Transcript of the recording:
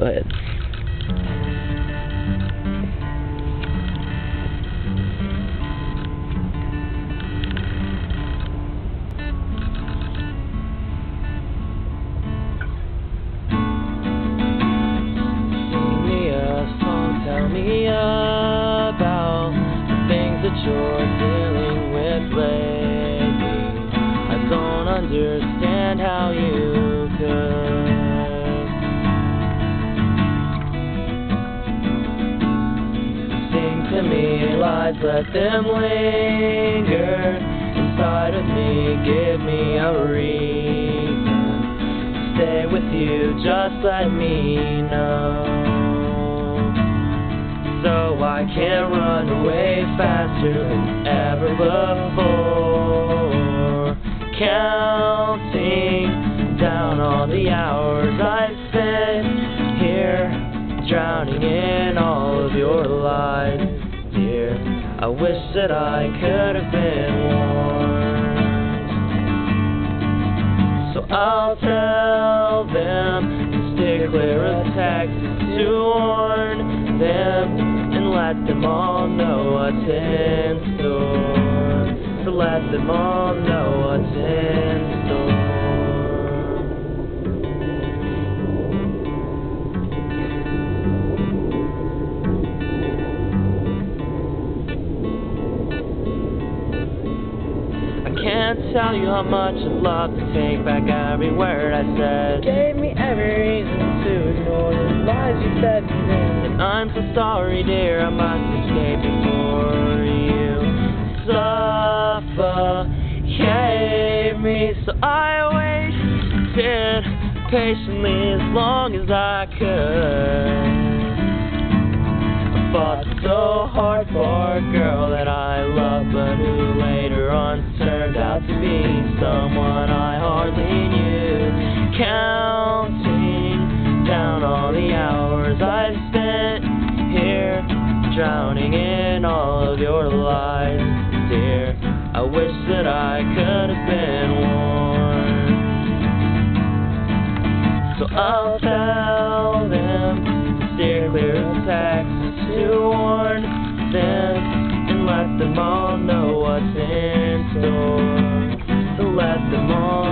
Go ahead. Sing me a song, tell me about the things that you're dealing with lately. I don't understand how you let them linger inside of me. Give me a reason to stay with you. Just let me know. So I can run away faster than ever before. Counting down all the hours I wish that I could have been warned. So I'll tell them to stay clear of Texas to warn them and let them all know what's in store. To let them all know can't tell you how much I'd love to take back every word I said. Gave me every reason to ignore the lies you fed me then. And I'm so sorry, dear, I must escape before you suffocate me. So I waited patiently as long as I could. I fought so hard for a girl that I love, but who later on turned out to be someone I hardly knew. Counting down all the hours I've spent here, drowning in all of your lies, dear. I wish that I could have been warned. So I'll tell them, to steer clear of Texas to warn them, and let them all know what's in store. Oh.